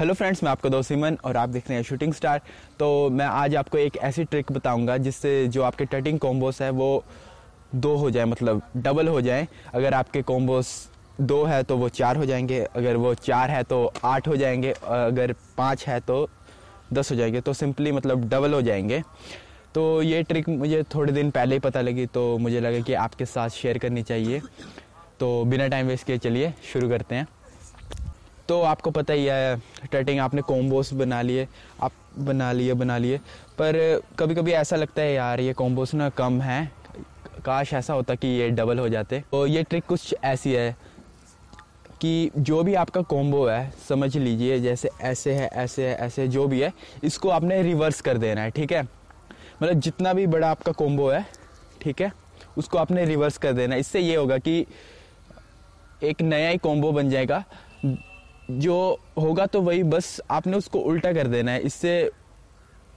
Hello friends मैं आपका दोस्त सिमन और आप देख रहे हैं शूटिंग स्टार तो मैं आज आपको एक ऐसी ट्रिक बताऊँगा जिससे जो आपके टटिंग कॉम्बोस है वो दो हो जाए मतलब डबल हो जाए। अगर आपके कॉम्बोस दो है तो वो चार हो जाएँगे, अगर वो चार है तो आठ हो जाएँगे, अगर पाँच है तो दस हो जाएँगे तो सिंपली मतलब डबल हो जाएँगे। तो ये ट्रिक मुझे थोड़े दिन पहले ही पता लगी तो मुझे लगा कि आपके साथ शेयर करनी चाहिए। तो बिना टाइम वेस्ट किए चलिए शुरू करते हैं। तो आपको पता ही है टटिंग आपने कॉम्बोस बना लिए आप बना लिए बना लिए। पर कभी कभी ऐसा लगता है यार ये कॉम्बोस ना कम है। काश ऐसा होता कि ये डबल हो जाते। तो ये ट्रिक कुछ ऐसी है कि जो भी आपका कॉम्बो है समझ लीजिए जैसे ऐसे है ऐसे है ऐसे है, जो भी है इसको आपने रिवर्स कर देना है ठीक है? मतलब जितना भी बड़ा आपका कॉम्बो है ठीक है? उसको आपने रिवर्स कर देना इससे ये होगा कि एक नया ही कॉम्बो बन जाएगा। जो होगा तो वही, बस आपने उसको उल्टा कर देना है, इससे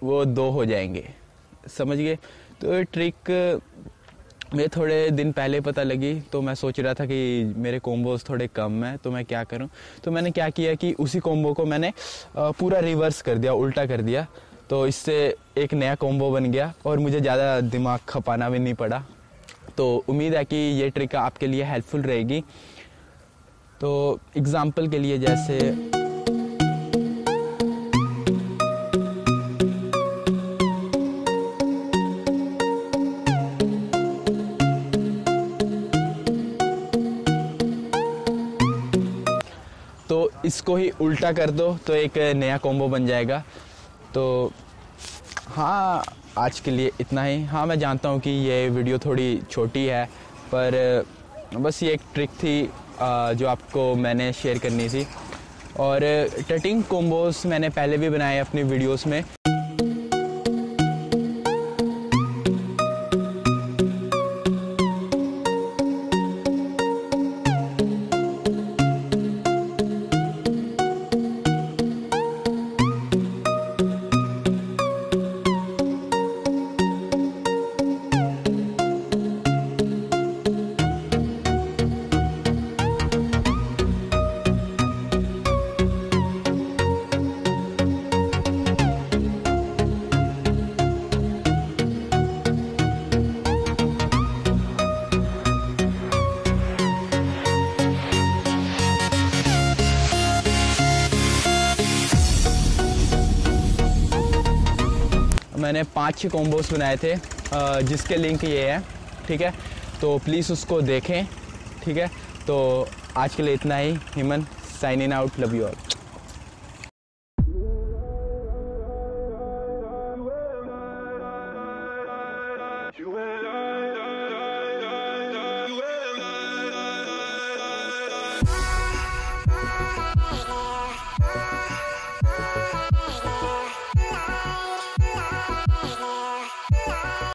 वो दो हो जाएँगे। समझ गए? तो ये ट्रिक मैं थोड़े दिन पहले पता लगी तो मैं सोच रहा था कि मेरे कॉम्बोज थोड़े कम हैं तो मैं क्या करूँ? तो मैंने क्या किया कि उसी कॉम्बो को मैंने पूरा रिवर्स कर दिया, उल्टा कर दिया। तो इससे एक नया कॉम्बो बन गया, और मुझे ज़्यादा दिमाग खपाना भी नहीं पड़ा। तो उम्मीद है कि ये ट्रिक आपके लिए हेल्पफुल रहेगी। तो एग्ज़ाम्पल के लिए जैसे तो इसको ही उल्टा कर दो तो एक नया कॉम्बो बन जाएगा। तो हाँ आज के लिए इतना ही। हाँ मैं जानता हूँ कि ये वीडियो थोड़ी छोटी है, पर बस ये एक ट्रिक थी। जो आपको मैंने शेयर करनी थी। और टटिंग कोम्बोस मैंने पहले भी बनाए अपनी वीडियोस में। मैंने पाँच छः कॉम्बोस बनाए थे। जिसके लिंक ये है, ठीक है? तो प्लीज़ उसको देखें, ठीक है? तो आज के लिए इतना ही। Himan signing out love you all